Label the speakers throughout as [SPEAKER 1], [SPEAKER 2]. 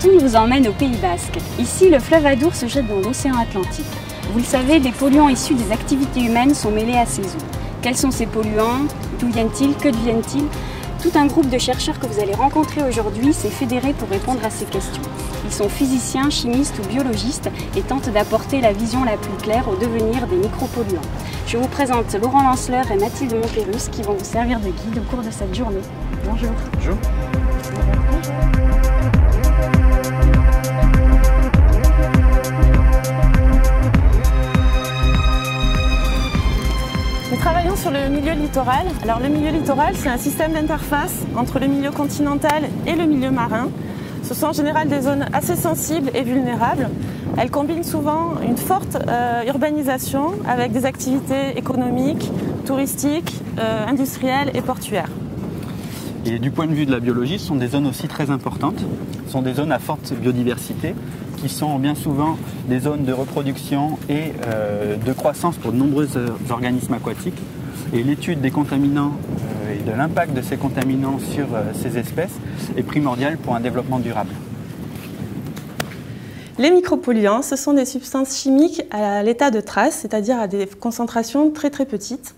[SPEAKER 1] Constantine vous emmène au Pays Basque. Ici, le fleuve Adour se jette dans l'océan Atlantique. Vous le savez, des polluants issus des activités humaines sont mêlés à ces eaux. Quels sont ces polluants? D'où viennent-ils? Que deviennent-ils? Tout un groupe de chercheurs que vous allez rencontrer aujourd'hui s'est fédéré pour répondre à ces questions. Ils sont physiciens, chimistes ou biologistes et tentent d'apporter la vision la plus claire au devenir des micropolluants. Je vous présente Laurent Lanceleur et Mathilde Montpérus qui vont vous servir de guide au cours de cette journée. Bonjour.
[SPEAKER 2] Bonjour.
[SPEAKER 3] Nous sur le milieu littoral. Alors le milieu littoral, c'est un système d'interface entre le milieu continental et le milieu marin. Ce sont en général des zones assez sensibles et vulnérables. Elles combinent souvent une forte euh, urbanisation avec des activités économiques, touristiques, euh, industrielles et portuaires.
[SPEAKER 2] Et du point de vue de la biologie, ce sont des zones aussi très importantes. Ce sont des zones à forte biodiversité qui sont bien souvent des zones de reproduction et euh, de croissance pour de nombreux organismes aquatiques. Et l'étude des contaminants euh, et de l'impact de ces contaminants sur ces espèces est primordiale pour un développement durable.
[SPEAKER 3] Les micropolluants, ce sont des substances chimiques à l'état de trace, c'est-à-dire à des concentrations très très petites.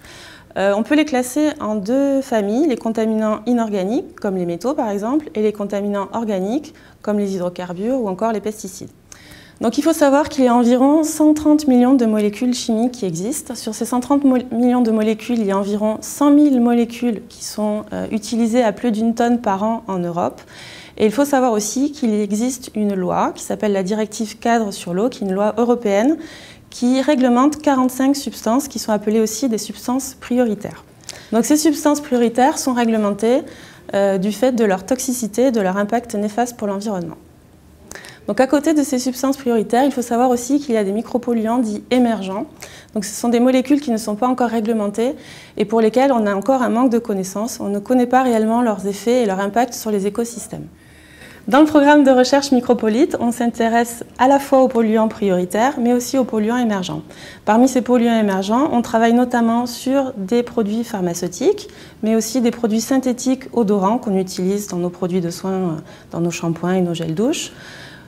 [SPEAKER 3] on peut les classer en deux familles, les contaminants inorganiques, comme les métaux par exemple, et les contaminants organiques, comme les hydrocarbures ou encore les pesticides. Donc il faut savoir qu'il y a environ 130 millions de molécules chimiques qui existent. Sur ces 130 millions de molécules, il y a environ 100 000 molécules qui sont euh, utilisées à plus d'une tonne par an en Europe. Et il faut savoir aussi qu'il existe une loi qui s'appelle la directive cadre sur l'eau, qui est une loi européenne qui réglemente 45 substances qui sont appelées aussi des substances prioritaires. Donc ces substances prioritaires sont réglementées euh, du fait de leur toxicité, de leur impact néfaste pour l'environnement. Donc à côté de ces substances prioritaires, il faut savoir aussi qu'il y a des micropolluants dits émergents. Donc ce sont des molécules qui ne sont pas encore réglementées et pour lesquelles on a encore un manque de connaissances. On ne connaît pas réellement leurs effets et leur impact sur les écosystèmes. Dans le programme de recherche micropolite, on s'intéresse à la fois aux polluants prioritaires, mais aussi aux polluants émergents. Parmi ces polluants émergents, on travaille notamment sur des produits pharmaceutiques, mais aussi des produits synthétiques odorants qu'on utilise dans nos produits de soins, dans nos shampoings et nos gels douche,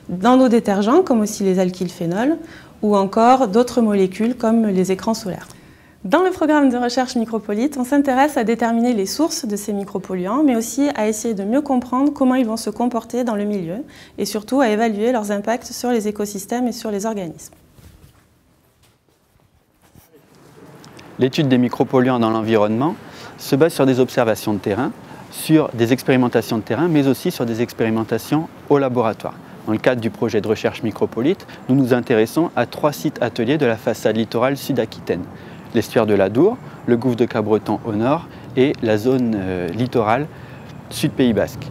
[SPEAKER 3] dans nos détergents, comme aussi les alkylphénols, ou encore d'autres molécules comme les écrans solaires. Dans le programme de recherche micropolite, on s'intéresse à déterminer les sources de ces micropolluants, mais aussi à essayer de mieux comprendre comment ils vont se comporter dans le milieu et surtout à évaluer leurs impacts sur les écosystèmes et sur les organismes.
[SPEAKER 2] L'étude des micropolluants dans l'environnement se base sur des observations de terrain, sur des expérimentations de terrain, mais aussi sur des expérimentations au laboratoire. Dans le cadre du projet de recherche micropolite, nous nous intéressons à trois sites ateliers de la façade littorale sud-aquitaine. L'estuaire de l'Adour, le gouffre de Cabreton au nord et la zone euh, littorale sud-Pays Basque.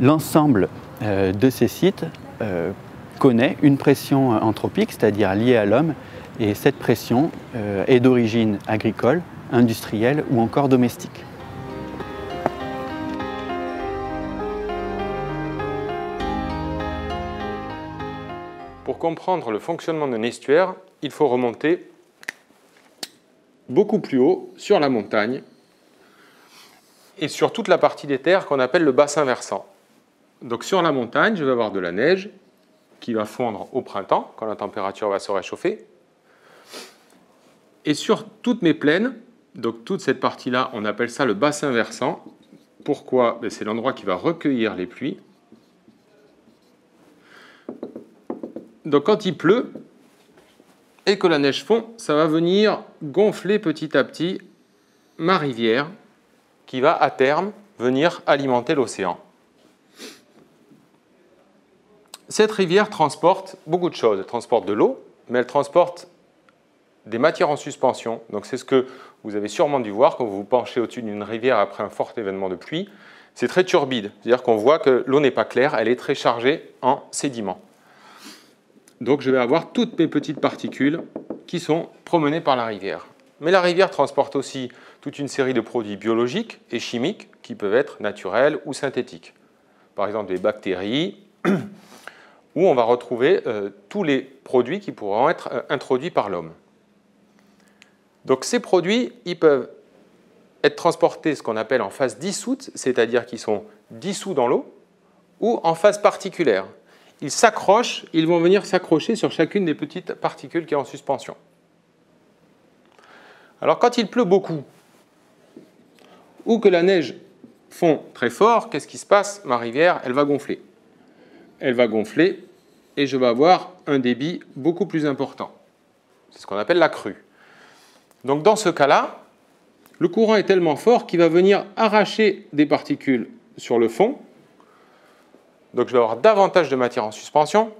[SPEAKER 2] L'ensemble euh, de ces sites euh, connaît une pression anthropique, c'est-à-dire liée à l'homme, et cette pression est d'origine agricole, industrielle ou encore domestique.
[SPEAKER 4] Comprendre le fonctionnement d'un estuaire, il faut remonter beaucoup plus haut sur la montagne et sur toute la partie des terres qu'on appelle le bassin versant. Donc sur la montagne, je vais avoir de la neige qui va fondre au printemps quand la température va se réchauffer. Et sur toutes mes plaines, donc toute cette partie-là, on appelle ça le bassin versant. Pourquoi? Ben, C'est l'endroit qui va recueillir les pluies. Donc quand il pleut et que la neige fond, ça va venir gonfler petit à petit ma rivière qui va à terme venir alimenter l'océan. Cette rivière transporte beaucoup de choses. Elle transporte de l'eau, mais elle transporte des matières en suspension. Donc c'est ce que vous avez sûrement dû voir quand vous vous penchez au-dessus d'une rivière après un fort événement de pluie. C'est très turbide, c'est-à-dire qu'on voit que l'eau n'est pas claire, elle est très chargée en sédiments. Donc je vais avoir toutes mes petites particules qui sont promenées par la rivière. Mais la rivière transporte aussi toute une série de produits biologiques et chimiques qui peuvent être naturels ou synthétiques. Par exemple des bactéries, où on va retrouver euh, tous les produits qui pourront être euh, introduits par l'homme. Donc ces produits, ils peuvent être transportés ce qu'on appelle en phase dissoute, c'est-à-dire qu'ils sont dissous dans l'eau, ou en phase particulière, ils s'accrochent, ils vont venir s'accrocher sur chacune des petites particules qui est en suspension. Alors quand il pleut beaucoup, ou que la neige fond très fort, qu'est-ce qui se passe? Ma rivière, elle va gonfler. Elle va gonfler et je vais avoir un débit beaucoup plus important. C'est ce qu'on appelle la crue. Donc dans ce cas-là, le courant est tellement fort qu'il va venir arracher des particules sur le fond. Donc je vais avoir davantage de matière en suspension.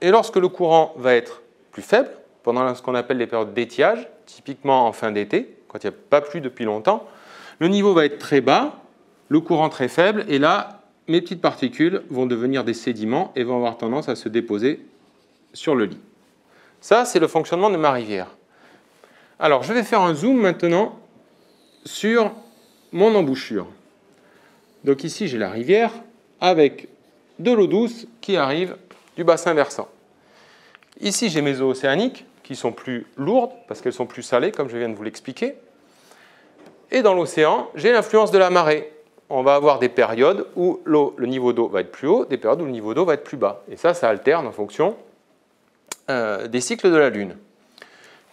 [SPEAKER 4] Et lorsque le courant va être plus faible, pendant ce qu'on appelle les périodes d'étiage, typiquement en fin d'été, quand il n'y a pas plu depuis longtemps, le niveau va être très bas, le courant très faible, et là, mes petites particules vont devenir des sédiments et vont avoir tendance à se déposer sur le lit. Ça, c'est le fonctionnement de ma rivière. Alors, je vais faire un zoom maintenant sur mon embouchure. Donc ici, j'ai la rivière avec de l'eau douce qui arrive du bassin versant. Ici, j'ai mes eaux océaniques qui sont plus lourdes parce qu'elles sont plus salées, comme je viens de vous l'expliquer. Et dans l'océan, j'ai l'influence de la marée. On va avoir des périodes où le niveau d'eau va être plus haut, des périodes où le niveau d'eau va être plus bas. Et ça, ça alterne en fonction euh, des cycles de la Lune.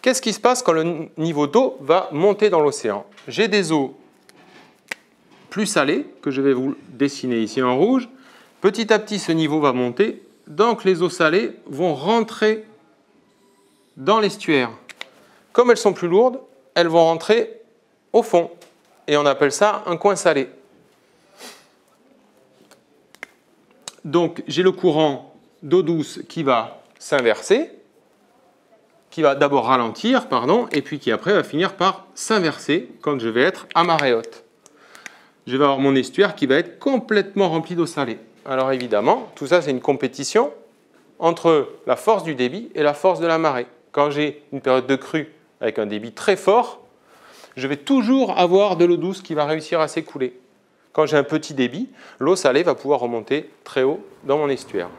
[SPEAKER 4] Qu'est-ce qui se passe quand le niveau d'eau va monter dans l'océan? J'ai des eaux plus salées, que je vais vous dessiner ici en rouge. Petit à petit, ce niveau va monter. Donc les eaux salées vont rentrer dans l'estuaire. Comme elles sont plus lourdes, elles vont rentrer au fond. Et on appelle ça un coin salé. Donc j'ai le courant d'eau douce qui va s'inverser, qui va d'abord ralentir, pardon, et puis qui après va finir par s'inverser quand je vais être à marée haute. Je vais avoir mon estuaire qui va être complètement rempli d'eau salée. Alors évidemment, tout ça c'est une compétition entre la force du débit et la force de la marée. Quand j'ai une période de crue avec un débit très fort, je vais toujours avoir de l'eau douce qui va réussir à s'écouler. Quand j'ai un petit débit, l'eau salée va pouvoir remonter très haut dans mon estuaire.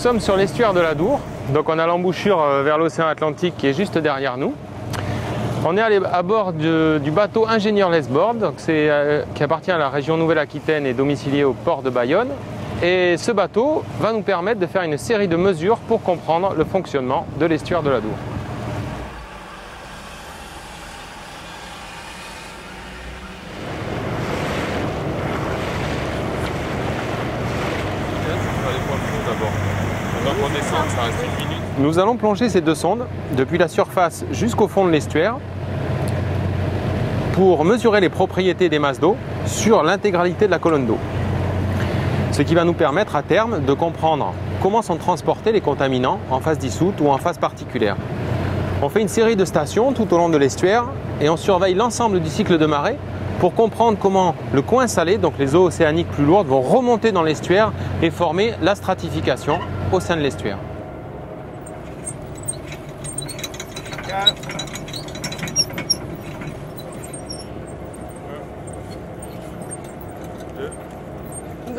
[SPEAKER 4] Sommes sur l'estuaire de la Dour, donc on a l'embouchure euh, vers l'océan Atlantique qui est juste derrière nous. On est à bord du bateau Ingénieur Lesbord, euh, qui appartient à la région Nouvelle-Aquitaine et domicilié au port de Bayonne. Et ce bateau va nous permettre de faire une série de mesures pour comprendre le fonctionnement de l'estuaire de la Dour. Nous allons plonger ces deux sondes depuis la surface jusqu'au fond de l'estuaire pour mesurer les propriétés des masses d'eau sur l'intégralité de la colonne d'eau. Ce qui va nous permettre à terme de comprendre comment sont transportés les contaminants en phase dissoute ou en phase particulière. On fait une série de stations tout au long de l'estuaire et on surveille l'ensemble du cycle de marée pour comprendre comment le coin salé, donc les eaux océaniques plus lourdes, vont remonter dans l'estuaire et former la stratification au sein de l'estuaire.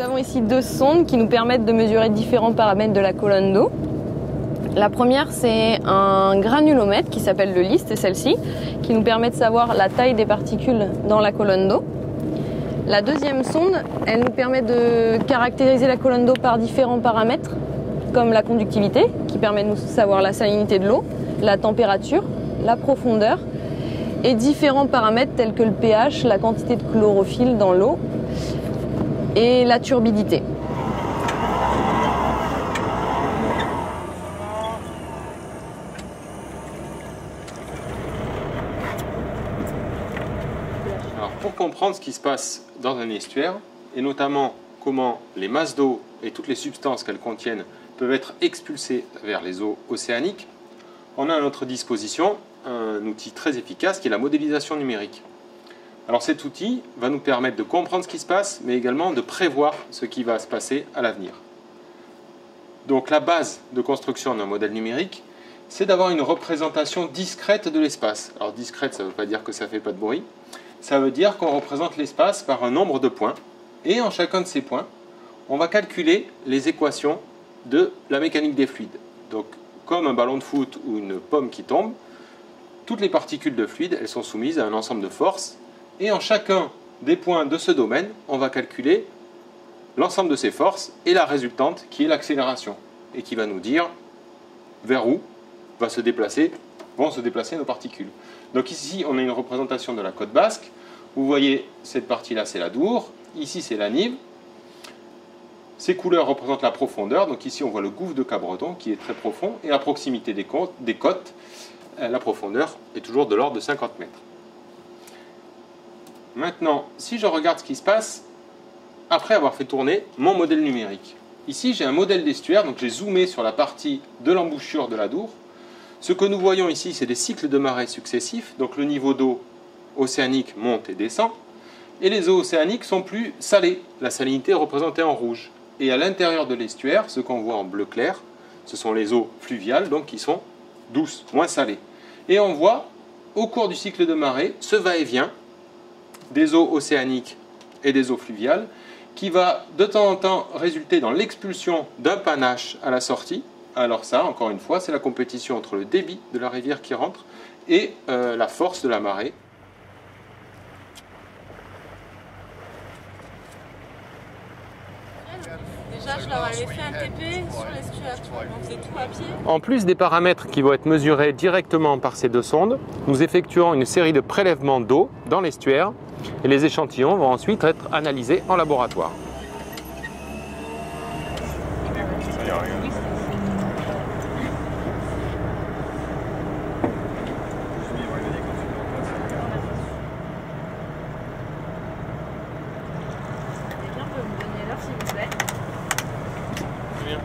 [SPEAKER 5] Avons ici deux sondes qui nous permettent de mesurer différents paramètres de la colonne d'eau. La première, c'est un granulomètre qui s'appelle le LIST, celle-ci, qui nous permet de savoir la taille des particules dans la colonne d'eau. La deuxième sonde, elle nous permet de caractériser la colonne d'eau par différents paramètres, comme la conductivité, qui permet de nous savoir la salinité de l'eau, la température, la profondeur, et différents paramètres tels que le pH, la quantité de chlorophylle dans l'eau et la turbidité.
[SPEAKER 4] Pour comprendre ce qui se passe dans un estuaire, et notamment comment les masses d'eau et toutes les substances qu'elles contiennent peuvent être expulsées vers les eaux océaniques, on a à notre disposition un outil très efficace qui est la modélisation numérique. Alors cet outil va nous permettre de comprendre ce qui se passe, mais également de prévoir ce qui va se passer à l'avenir. Donc la base de construction d'un modèle numérique, c'est d'avoir une représentation discrète de l'espace. Alors discrète, ça ne veut pas dire que ça ne fait pas de bruit. Ça veut dire qu'on représente l'espace par un nombre de points. Et en chacun de ces points, on va calculer les équations de la mécanique des fluides. Donc comme un ballon de foot ou une pomme qui tombe, toutes les particules de fluide, elles sont soumises à un ensemble de forces. Et en chacun des points de ce domaine, on va calculer l'ensemble de ces forces et la résultante qui est l'accélération et qui va nous dire vers où va se déplacer, vont se déplacer nos particules. Donc ici, on a une représentation de la côte basque. Vous voyez, cette partie-là, c'est la Dour. Ici, c'est la Nive. Ces couleurs représentent la profondeur. Donc ici, on voit le gouffre de Cabreton qui est très profond. Et à proximité des côtes, des côtes euh, la profondeur est toujours de l'ordre de 50 mètres. Maintenant, si je regarde ce qui se passe après avoir fait tourner mon modèle numérique. Ici, j'ai un modèle d'estuaire, donc j'ai zoomé sur la partie de l'embouchure de la Dour. Ce que nous voyons ici, c'est des cycles de marée successifs, donc le niveau d'eau océanique monte et descend, et les eaux océaniques sont plus salées. La salinité est représentée en rouge. Et à l'intérieur de l'estuaire, ce qu'on voit en bleu clair, ce sont les eaux fluviales, donc qui sont douces, moins salées. Et on voit, au cours du cycle de marée, ce va-et-vient des eaux océaniques et des eaux fluviales, qui va de temps en temps résulter dans l'expulsion d'un panache à la sortie. Alors ça, encore une fois, c'est la compétition entre le débit de la rivière qui rentre et euh, la force de la marée.
[SPEAKER 3] Déjà, je
[SPEAKER 4] En plus des paramètres qui vont être mesurés directement par ces deux sondes, nous effectuons une série de prélèvements d'eau dans l'estuaire et les échantillons vont ensuite être analysés en laboratoire.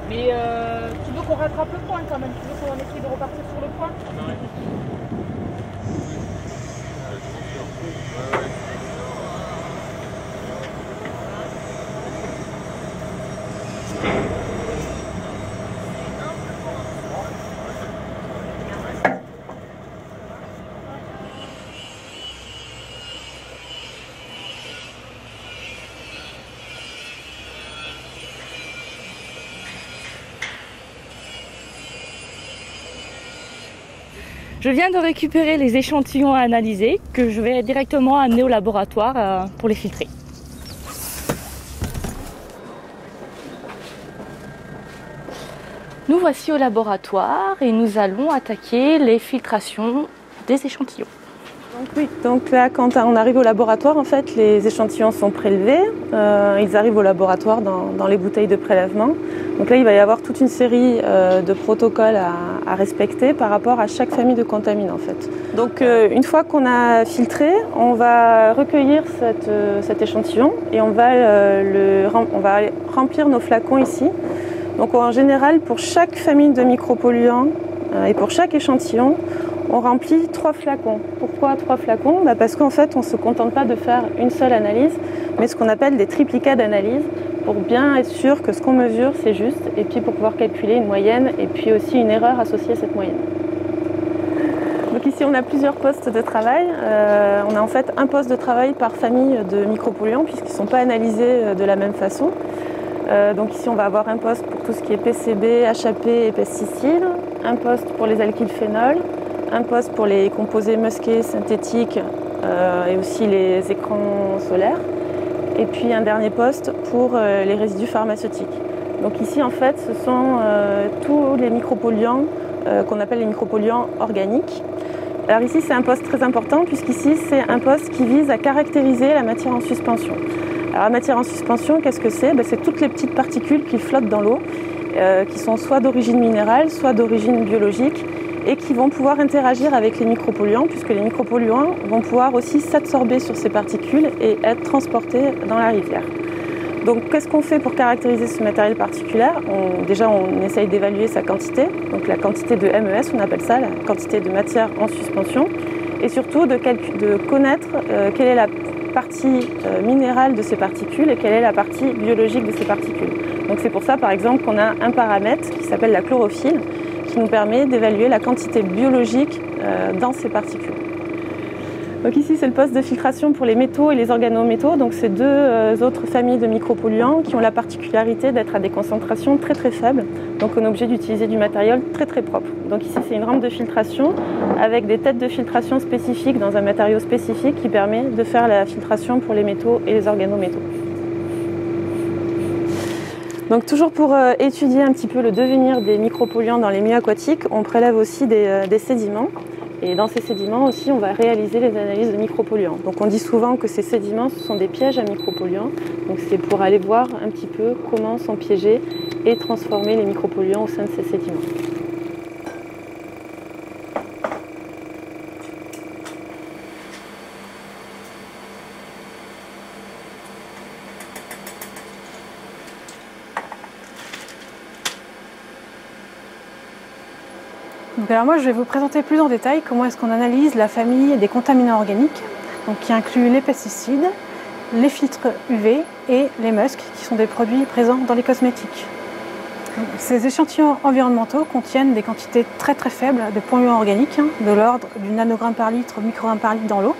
[SPEAKER 6] Mais euh, tu veux qu'on rattrape le quand même. Tu veux qu'on essaye de repartir sur le point Je viens de récupérer les échantillons à analyser que je vais directement amener au laboratoire euh, pour les filtrer. Nous voici au laboratoire et nous allons attaquer les filtrations des échantillons.
[SPEAKER 3] Oui, donc là quand on arrive au laboratoire, en fait les échantillons sont prélevés, euh, ils arrivent au laboratoire dans, les bouteilles de prélèvement. Donc là il va y avoir toute une série euh, de protocoles à, respecter par rapport à chaque famille de contaminants en fait. Donc euh, une fois qu'on a filtré, on va recueillir cet échantillon et on va, on va remplir nos flacons ici. Donc en général pour chaque famille de micropolluants et pour chaque échantillon, on remplit trois flacons. Pourquoi trois flacons bah, Parce qu'en fait, on ne se contente pas de faire une seule analyse, mais ce qu'on appelle des triplicats d'analyse pour bien être sûr que ce qu'on mesure, c'est juste, et puis pour pouvoir calculer une moyenne, et puis aussi une erreur associée à cette moyenne. Donc ici, on a plusieurs postes de travail. Euh, on a en fait un poste de travail par famille de micropolluants, puisqu'ils ne sont pas analysés euh, de la même façon. Euh, donc ici, on va avoir un poste pour tout ce qui est PCB, HAP et pesticides, un poste pour les alkyles phénols, un poste pour les composés musqués synthétiques euh, et aussi les écrans solaires. Et puis un dernier poste pour euh, les résidus pharmaceutiques. Donc ici en fait ce sont euh, tous les micropolluants qu'on appelle les micropolluants organiques. Alors ici c'est un poste très important puisqu'ici c'est un poste qui vise à caractériser la matière en suspension. Alors la matière en suspension qu'est-ce que c'est? Ben, C'est toutes les petites particules qui flottent dans l'eau, qui sont soit d'origine minérale, soit d'origine biologique et qui vont pouvoir interagir avec les micropolluants, puisque les micropolluants vont pouvoir aussi s'absorber sur ces particules et être transportés dans la rivière. Donc qu'est-ce qu'on fait pour caractériser ce matériel particulier? Déjà on essaye d'évaluer sa quantité, donc la quantité de MES on appelle ça, la quantité de matière en suspension, et surtout de, connaître euh, quelle est la partie euh, minérale de ces particules et quelle est la partie biologique de ces particules. Donc c'est pour ça par exemple qu'on a un paramètre qui s'appelle la chlorophylle qui nous permet d'évaluer la quantité biologique euh, dans ces particules. Donc ici c'est le poste de filtration pour les métaux et les organométaux. Donc c'est deux euh, autres familles de micropolluants qui ont la particularité d'être à des concentrations très très faibles. Donc on est obligé d'utiliser du matériel très très propre. Donc ici c'est une rampe de filtration avec des têtes de filtration spécifiques dans un matériau spécifique qui permet de faire la filtration pour les métaux et les organométaux. Donc toujours pour euh, étudier un petit peu le devenir des micropolluants dans les milieux aquatiques, on prélève aussi des, euh, des, sédiments. Et dans ces sédiments aussi, on va réaliser les analyses de micropolluants. Donc on dit souvent que ces sédiments, ce sont des pièges à micropolluants. Donc c'est pour aller voir un petit peu comment sont piégés et transformer les micropolluants au sein de ces sédiments.
[SPEAKER 7] Alors moi, je vais vous présenter plus en détail comment est-ce qu'on analyse la famille des contaminants organiques, donc qui inclut les pesticides, les filtres UV et les muscs, qui sont des produits présents dans les cosmétiques. ces échantillons environnementaux contiennent des quantités très très faibles de polluants organiques, hein, de l'ordre du nanogramme par litre au microgramme par litre dans l'eau.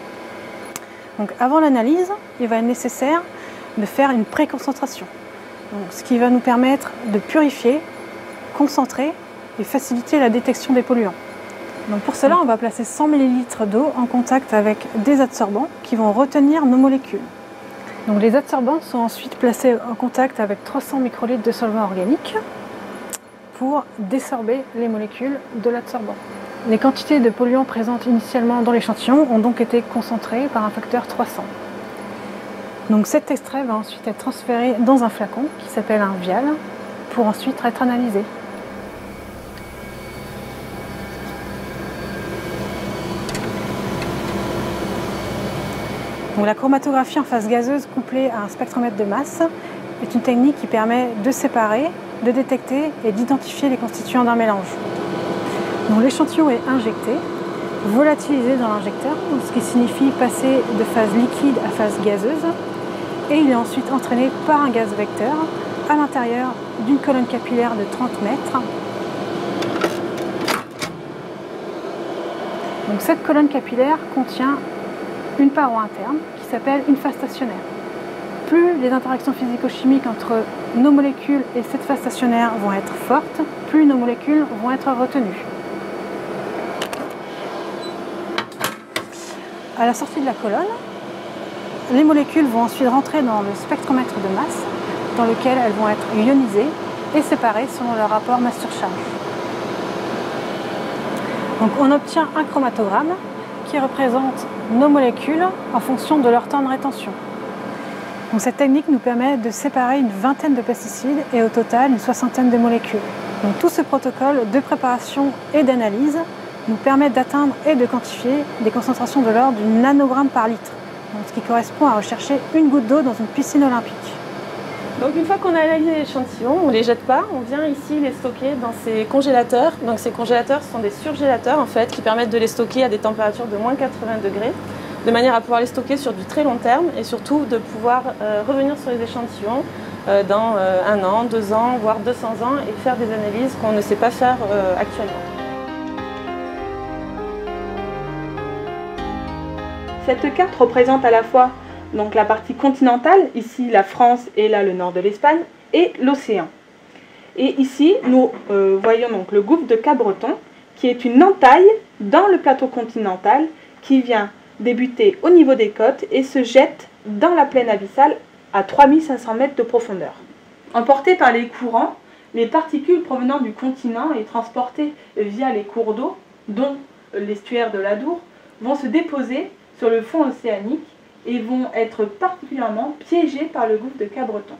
[SPEAKER 7] Donc avant l'analyse, il va être nécessaire de faire une préconcentration, ce qui va nous permettre de purifier, concentrer et faciliter la détection des polluants. Donc pour cela, on va placer 100 ml d'eau en contact avec des adsorbants qui vont retenir nos molécules. Donc les adsorbants sont ensuite placés en contact avec 300 microlitres de solvant organique pour désorber les molécules de l'adsorbant. Les quantités de polluants présentes initialement dans l'échantillon ont donc été concentrées par un facteur 300. Donc cet extrait va ensuite être transféré dans un flacon qui s'appelle un vial pour ensuite être analysé. La chromatographie en phase gazeuse couplée à un spectromètre de masse est une technique qui permet de séparer, de détecter et d'identifier les constituants d'un mélange. l'échantillon est injecté, volatilisé dans l'injecteur, ce qui signifie passer de phase liquide à phase gazeuse, et il est ensuite entraîné par un gaz vecteur à l'intérieur d'une colonne capillaire de 30 mètres. cette colonne capillaire contient une paroi interne s'appelle une phase stationnaire. Plus les interactions physico-chimiques entre nos molécules et cette phase stationnaire vont être fortes, plus nos molécules vont être retenues. À la sortie de la colonne, les molécules vont ensuite rentrer dans le spectromètre de masse, dans lequel elles vont être ionisées et séparées selon leur rapport masse-surcharge. Donc on obtient un chromatogramme qui représente nos molécules en fonction de leur temps de rétention. Cette technique nous permet de séparer une vingtaine de pesticides et au total une soixantaine de molécules. Tout ce protocole de préparation et d'analyse nous permet d'atteindre et de quantifier des concentrations de l'ordre du nanogramme par litre, ce qui correspond à rechercher une goutte d'eau dans une piscine olympique.
[SPEAKER 3] Donc une fois qu'on a analysé l'échantillon, on ne les jette pas, on vient ici les stocker dans ces congélateurs. Donc ces congélateurs sont des surgélateurs en fait qui permettent de les stocker à des températures de moins 80 degrés, de manière à pouvoir les stocker sur du très long terme et surtout de pouvoir euh, revenir sur les échantillons euh, dans euh, un an, deux ans, voire 200 ans et faire des analyses qu'on ne sait pas faire actuellement.
[SPEAKER 8] Cette carte représente à la fois donc la partie continentale, ici la France et là le nord de l'Espagne, et l'océan. Et ici, nous euh, voyons donc le gouffre de Cabreton, qui est une entaille dans le plateau continental qui vient débuter au niveau des côtes et se jette dans la plaine abyssale à 3500 mètres de profondeur. Emportées par les courants, les particules provenant du continent et transportées via les cours d'eau, dont l'estuaire de l'Adour, vont se déposer sur le fond océanique et vont être particulièrement piégés par le gouffre de Cabreton.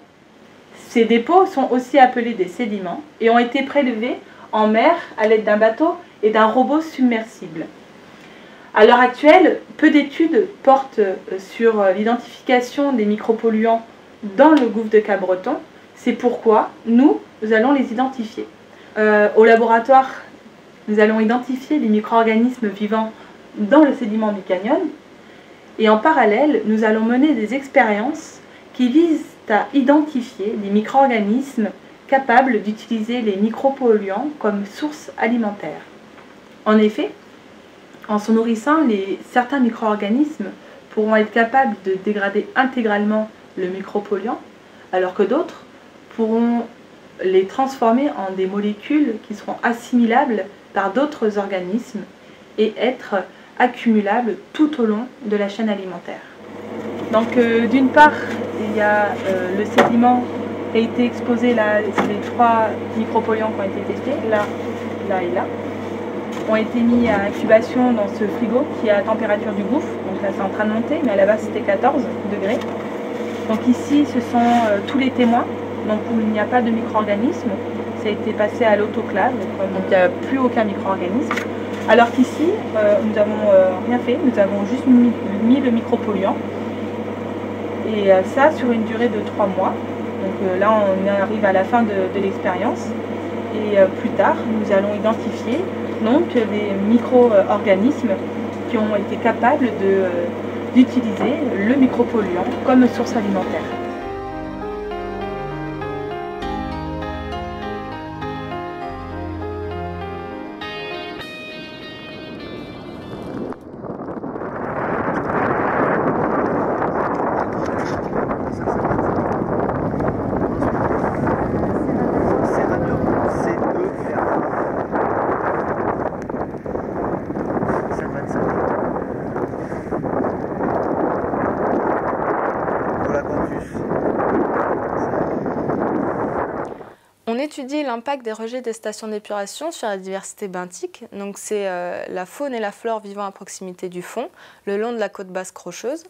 [SPEAKER 8] Ces dépôts sont aussi appelés des sédiments et ont été prélevés en mer à l'aide d'un bateau et d'un robot submersible. À l'heure actuelle, peu d'études portent euh, sur euh, l'identification des micropolluants dans le gouffre de Cabreton. C'est pourquoi nous, nous allons les identifier. Euh, au laboratoire, nous allons identifier les micro-organismes vivants dans le sédiment du canyon et en parallèle, nous allons mener des expériences qui visent à identifier les micro-organismes capables d'utiliser les micropolluants comme source alimentaire. En effet, en se nourrissant, certains micro-organismes pourront être capables de dégrader intégralement le micropolluant, alors que d'autres pourront les transformer en des molécules qui seront assimilables par d'autres organismes et être accumulables tout au long de la chaîne alimentaire. Donc euh, d'une part, il y a euh, le sédiment qui a été exposé là, les trois micropolluants qui ont été testés, là, là et là, ont été mis à incubation dans ce frigo qui est à température du gouffre, donc là c'est en train de monter, mais à la base c'était 14 degrés. Donc ici ce sont euh, tous les témoins, donc il n'y a pas de micro-organismes, ça a été passé à l'autoclave, donc il n'y a plus aucun micro-organisme. Alors qu'ici, nous n'avons rien fait, nous avons juste mis, le micropolluant et euh, ça sur une durée de trois mois. Donc euh, là, on arrive à la fin de, l'expérience. Et euh, plus tard, nous allons identifier donc des micro-organismes qui ont été capables d'utiliser le micropolluant comme source alimentaire.
[SPEAKER 5] Étudie l'impact des rejets des stations d'épuration sur la diversité benthique. Donc c'est euh, la faune et la flore vivant à proximité du fond, le long de la côte basse crocheuse.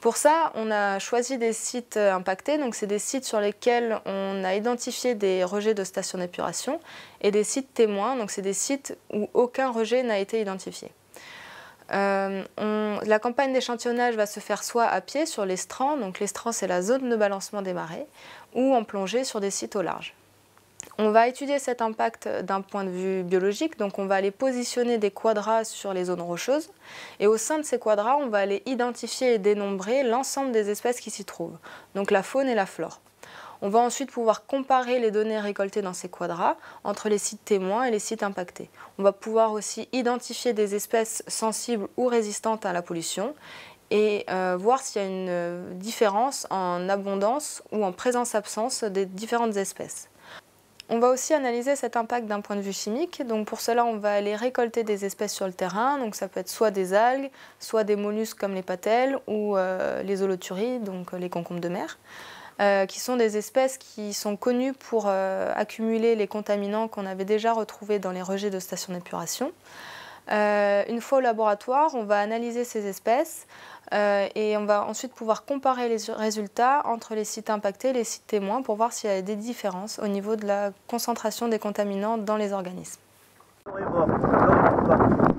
[SPEAKER 5] Pour ça, on a choisi des sites euh, impactés. Donc c'est des sites sur lesquels on a identifié des rejets de stations d'épuration et des sites témoins. Donc c'est des sites où aucun rejet n'a été identifié. Euh, la campagne d'échantillonnage va se faire soit à pied sur les strands, donc les strands c'est la zone de balancement des marées, ou en plongée sur des sites au large. On va étudier cet impact d'un point de vue biologique, donc on va aller positionner des quadras sur les zones rocheuses et au sein de ces quadras, on va aller identifier et dénombrer l'ensemble des espèces qui s'y trouvent, donc la faune et la flore. On va ensuite pouvoir comparer les données récoltées dans ces quadras entre les sites témoins et les sites impactés. On va pouvoir aussi identifier des espèces sensibles ou résistantes à la pollution et euh, voir s'il y a une différence en abondance ou en présence-absence des différentes espèces. On va aussi analyser cet impact d'un point de vue chimique. Donc pour cela, on va aller récolter des espèces sur le terrain. Ça peut être soit des algues, soit des mollusques comme les patelles ou euh, les holoturies, donc euh, les concombres de mer, euh, qui sont des espèces qui sont connues pour accumuler les contaminants qu'on avait déjà retrouvés dans les rejets de stations d'épuration. Une fois au laboratoire, on va analyser ces espèces euh, et on va ensuite pouvoir comparer les résultats entre les sites impactés et les sites témoins pour voir s'il y a des différences au niveau de la concentration des contaminants dans les organismes.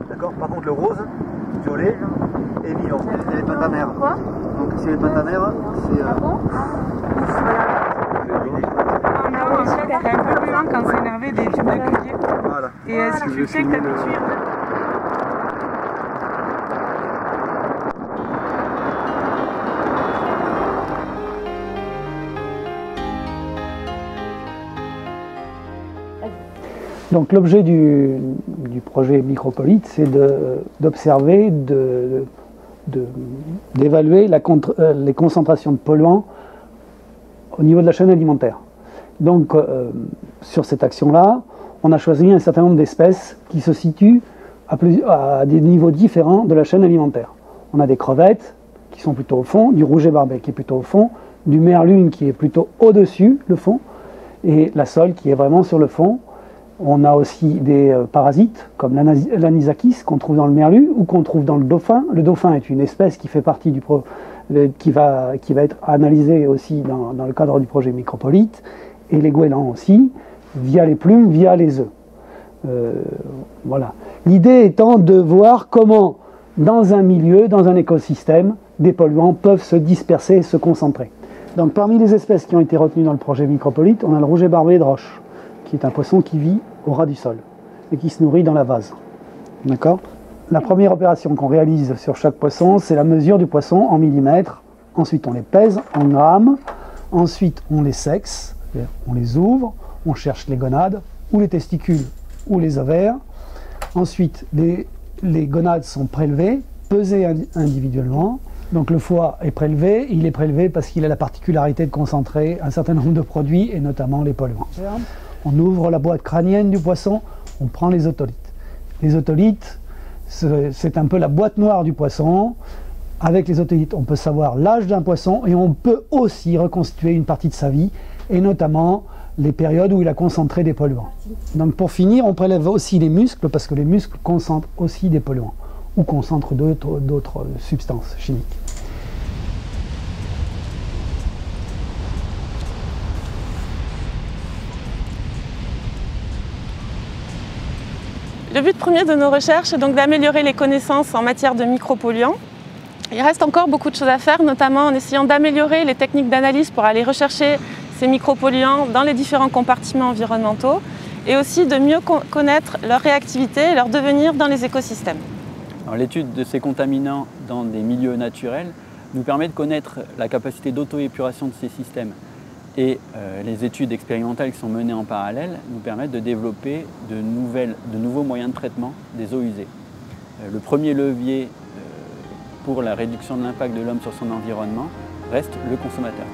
[SPEAKER 9] D'accord Par contre, le rose, violet et vivant. C'est les pantamères. Quoi Donc, si les pantamères, c'est. Euh... Ah bon
[SPEAKER 8] On a reçu un peu plus loin quand c'est énervé des tubes de. Voilà. Et euh, si tu sais que tu
[SPEAKER 10] Donc l'objet du, projet Micropolite, c'est d'observer, d'évaluer euh, les concentrations de polluants au niveau de la chaîne alimentaire. Donc euh, sur cette action-là, on a choisi un certain nombre d'espèces qui se situent à, des niveaux différents de la chaîne alimentaire. On a des crevettes qui sont plutôt au fond, du rouget barbet qui est plutôt au fond, du merlune qui est plutôt au-dessus, le fond, et la sole qui est vraiment sur le fond, on a aussi des euh, parasites comme l'anisakis qu'on trouve dans le merlu ou qu'on trouve dans le dauphin. Le dauphin est une espèce qui fait partie du va, qui va être analysée aussi dans, le cadre du projet micropolite et les goélands aussi via les plumes, via les œufs. Euh, voilà. L'idée étant de voir comment dans un milieu, dans un écosystème, des polluants peuvent se disperser et se concentrer. Donc parmi les espèces qui ont été retenues dans le projet micropolite, on a le rouget barbé de roche qui est un poisson qui vit au ras du sol et qui se nourrit dans la vase. D'accord? La première opération qu'on réalise sur chaque poisson, c'est la mesure du poisson en millimètres. Ensuite, on les pèse en grammes Ensuite, on les sexe, on les ouvre, on cherche les gonades, ou les testicules, ou les ovaires. Ensuite, les, les gonades sont prélevées, pesées individuellement. Donc le foie est prélevé, il est prélevé parce qu'il a la particularité de concentrer un certain nombre de produits, et notamment les polluants. On ouvre la boîte crânienne du poisson, on prend les otolithes. Les otolithes, c'est un peu la boîte noire du poisson. Avec les otolithes, on peut savoir l'âge d'un poisson et on peut aussi reconstituer une partie de sa vie, et notamment les périodes où il a concentré des polluants. Donc pour finir, on prélève aussi les muscles parce que les muscles concentrent aussi des polluants ou concentrent d'autres substances chimiques.
[SPEAKER 3] Le but premier de nos recherches est donc d'améliorer les connaissances en matière de micropolluants. Il reste encore beaucoup de choses à faire, notamment en essayant d'améliorer les techniques d'analyse pour aller rechercher ces micropolluants dans les différents compartiments environnementaux et aussi de mieux connaître leur réactivité et leur devenir dans les écosystèmes.
[SPEAKER 2] L'étude de ces contaminants dans des milieux naturels nous permet de connaître la capacité d'auto-épuration de ces systèmes. Et euh, les études expérimentales qui sont menées en parallèle nous permettent de développer de, nouveaux moyens de traitement des eaux usées. Euh, le premier levier euh, pour la réduction de l'impact de l'homme sur son environnement reste le consommateur.